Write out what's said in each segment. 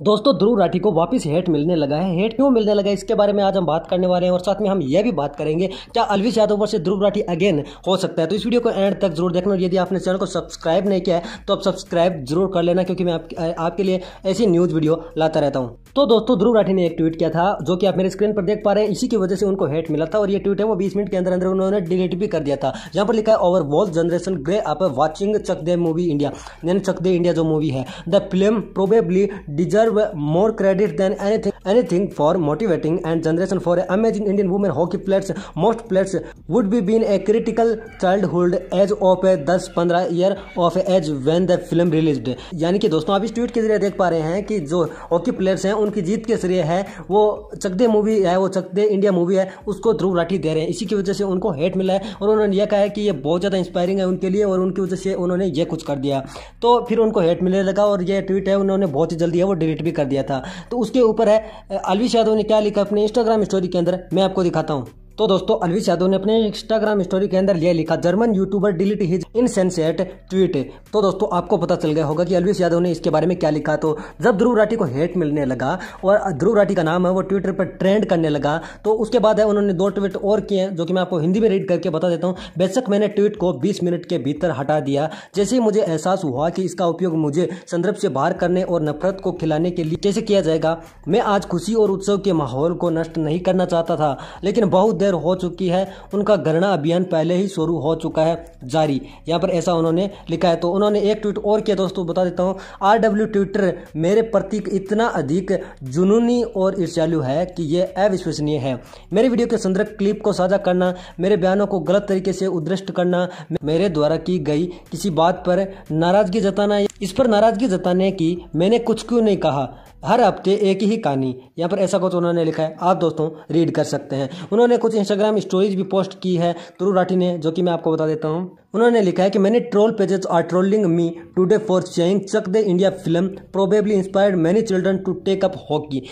दोस्तों ध्रुव राठी को वापस हेट मिलने लगा है। हेट क्यों मिलने लगा इसके बारे में आज हम बात करने वाले हैं और साथ में हम यह भी बात करेंगे क्या अलविश यादव वर्ष ध्रुव राठी अगेन हो सकता है? तो इस वीडियो को एंड तक ज़रूर देखना और यदि आपने चैनल को सब्सक्राइब नहीं किया है तो आप सब्सक्राइब ज़रूर कर लेना क्योंकि मैं आप, आपके लिए ऐसी न्यूज़ वीडियो लाता रहता हूँ। तो दोस्तों ध्रुव राठी ने एक ट्वीट किया था जो कि आप मेरे स्क्रीन पर देख पा रहे हैं इसी की वजह से उनको हेट मिला था और ये ट्वीट है वो बीस मिनट के अंदर अंदर उन्होंने डिलीट भी कर दिया था। जहाँ पर लिखा है over wall generation grew up watching Chak De movie India यानी चक दे इंडिया जो मूवी है the film probably deserve more credit than anything anything for motivating and generation for amazing Indian women hockey players most players would be been a critical childhood age of a दस पंद्रह year of age when the film release यानी कि दोस्तों, आप इस tweet के ज़रिए देख पा रहे हैं कि जो हॉकी प्लेयर्स हैं, उनकी जीत के श्रेय है, वो चकदे मूवी है, वो चकदे इंडिया मूवी है, उसको ध्रुव राठी दे रहे हैं। इसी की वजह से उनको हेट मिला है और उन्होंने यह कहा है कि ये बहुत ज़्यादा इंस्पायरिंग है उनके लिए और उनकी वजह से उन्होंने ये कुछ कर दिया। तो फिर उनको हेट मिलने लगा और ये ट्वीट है, उन्होंने बहुत ही जल्दी है, वो डिलीट भी कर दिया था। तो उसके ऊपर है अलविश यादव ने क्या लिखा अपने इंस्टाग्राम स्टोरी के अंदर? मैं आपको दिखाता हूँ। तो दोस्तों, अलविश यादव ने अपने इंस्टाग्राम स्टोरी के अंदर यह लिखा, German YouTuber delete his insensitive tweet तो दोस्तों, आपको पता चल गया होगा कि अलविश यादव ने इसके बारे में क्या लिखा। तो जब ध्रुव राठी को हेट मिलने लगा और ध्रुव राठी का नाम है, वो ट्विटर पर ट्रेंड करने लगा तो उसके बाद है, उन्होंने दो ट्वीट और किए जो कि मैं आपको हिंदी में रीड करके बता देता हूँ। बेशक मैंने ट्वीट को बीस मिनट के भीतर हटा दिया। जैसे ही मुझे एहसास हुआ कि इसका उपयोग मुझे संदर्भ से बाहर करने और नफरत को खिलाने के लिए कैसे किया जाएगा, मैं आज खुशी और उत्सव के माहौल को नष्ट नहीं करना चाहता था, लेकिन बहुत देर हो चुकी है। उनका गणना अभियान पहले ही शुरू हो चुका है, जारी। यहाँ पर ऐसा उन्होंने लिखा है। तो उन्होंने एक ट्वीट और किया, दोस्तों, बता देता हूँ। आर डब्ल्यू ट्विटर मेरे प्रति इतना अधिक जुनूनी और ईर्ष्यालु है कि यह अविश्वसनीय है। मेरे वीडियो के संदर्भ क्लिप को साझा करना, मेरे बयानों को गलत तरीके से उदृष्ट करना, मेरे द्वारा की गई किसी बात पर नाराज़गी जताना, इस पर नाराज़गी जताने की मैंने कुछ क्यों नहीं कहा? हर हफ़्ते एक ही कहानी। यहाँ पर ऐसा कुछ उन्होंने लिखा है। आप, दोस्तों रीड कर सकते हैं। उन्होंने कुछ इंस्टाग्राम स्टोरीज भी पोस्ट की है। तुरु राठी ने, जो कि मैं आपको बता देता हूँ। उन्होंने लिखा है कि मैंने troll pages are trolling me today for saying Chak De India film probably inspired many children to take up hockey.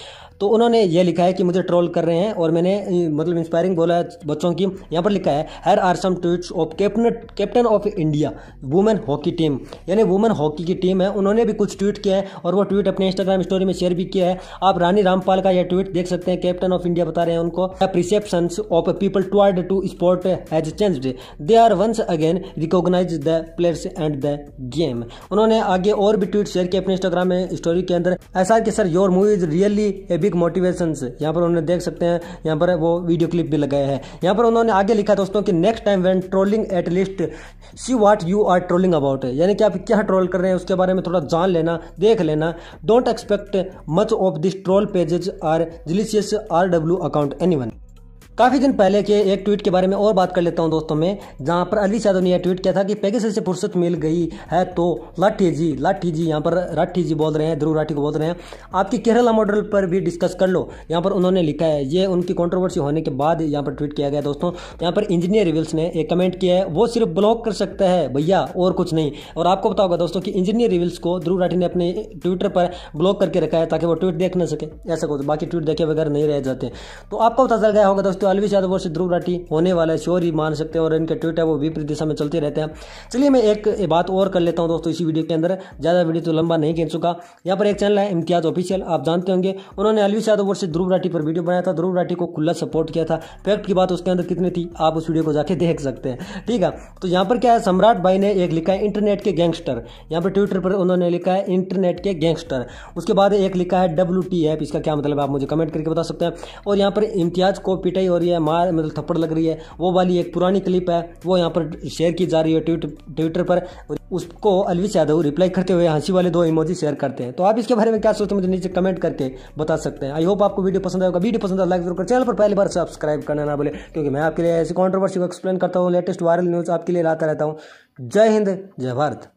तो उन्होंने ये लिखा है कि मुझे ट्रोल कर रहे हैं और मैंने मतलब इंस्पायरिंग बोला है बच्चों की। यहाँ पर लिखा है here are some tweets of captain captain of India women hockey team यानी वुमेन हॉकी की टीम है। उन्होंने भी कुछ ट्वीट किया है और वो ट्वीट अपने इंस्टाग्राम स्टोरी में शेयर भी किया है। आप रानी रामपाल का यह ट्वीट देख सकते हैं। कैप्टन ऑफ़ इंडिया बता रहे हैं उनको। The perception of people toward to sport has changed they are once again recognise the players and the game उन्होंने आगे और भी ट्वीट शेयर किए अपने इंस्टाग्राम में स्टोरी के अंदर। ऐसा कि sir your movie is really a big motivation यहाँ पर उन्होंने देख सकते हैं, यहाँ पर वो वीडियो क्लिप भी लगाया है। यहाँ पर उन्होंने आगे लिखा दोस्तों कि next time when trolling at least see what you are trolling about यानी कि आप क्या ट्रोल कर रहे हैं, उसके बारे में थोड़ा जान लेना, देख लेना। Don't expect much of this troll pages are religious R W account any काफ़ी दिन पहले के एक ट्वीट के बारे में और बात कर लेता हूँ दोस्तों में, जहाँ पर अली यादव ने यह ट्वीट किया था कि पेगेसस से फुर्सत मिल गई है तो लाठी जी लाठी जी, यहाँ पर राठी जी बोल रहे हैं, ध्रुव राठी को बोल रहे हैं। आपकी केरला मॉडल पर भी डिस्कस कर लो। यहाँ पर उन्होंने लिखा है, ये उनकी कॉन्ट्रोवर्सी होने के बाद यहाँ पर ट्वीट किया गया दोस्तों। यहाँ पर इंजीनियर रिविल्स ने एक कमेंट किया है, वो सिर्फ़ ब्लॉक कर सकता है, भैया और कुछ नहीं। और आपको पता होगा दोस्तों कि इंजीनियर रिविल्स को ध्रुव राठी ने अपने ट्विटर पर ब्लॉक करके रखा है ताकि वो ट्वीट देख न सके। ऐसा कुछ, बाकी ट्वीट देखे वगैरह नहीं रह जाते। तो आपको पता चल गया होगा दोस्तों अलविश यादव वर्ष ध्रुव राठी होने वाला है श्योर ही मान सकते हैं और इनके ट्वीट है, वो विपरीत दिशा में चलते रहते हैं। चलिए मैं एक बात और कर लेता हूँ दोस्तों इसी वीडियो के अंदर। ज़्यादा वीडियो तो लंबा नहीं खींच चुका। यहाँ पर एक चैनल है, इम्तियाज़ ऑफिशियल, आप जानते होंगे। उन्होंने अलविश यादव वर्ष ध्रुव राठी पर वीडियो बनाया था। ध्रुव राठी को खुला सपोर्ट किया था। फैक्ट की बात उसके अंदर कितनी थी, आप उस वीडियो को जाके देख सकते हैं। ठीक है तो यहाँ पर क्या है, सम्राट भाई ने एक लिखा है, इंटरनेट के गैंगस्टर। यहाँ पर ट्विटर पर उन्होंने लिखा है, इंटरनेट के गैंगस्टर। उसके बाद एक लिखा है, डब्ल्यू टी ऐप, इसका क्या मतलब आप मुझे कमेंट करके बता सकते हैं। और यहाँ पर इम्तियाज़ को पिटाई हो रही है, मार मतलब थप्पड़ लग रही है। वो वाली एक पुरानी क्लिप है, वो यहाँ पर शेयर की जा रही है ट्विटर पर। उसको अलविश यादव रिप्लाई करते हुए हँसी वाले दो इमोजी शेयर करते हैं। तो आप इसके बारे में क्या सोचते हैं, मुझे नीचे कमेंट करके बता सकते हैं। आई होप आपको वीडियो पसंद आएगा वीडियो पसंद लाइक ज़रूर कर। चैनल पर पहली बार सब्सक्राइब करना ना बोले क्योंकि मैं आपके लिए ऐसी कॉन्ट्रोवर्सी को एक्सप्लेन करता हूँ लेटेस्ट वायरल न्यूज़ आपके लिए लाता रहता हूँ। जय हिंद, जय भारत।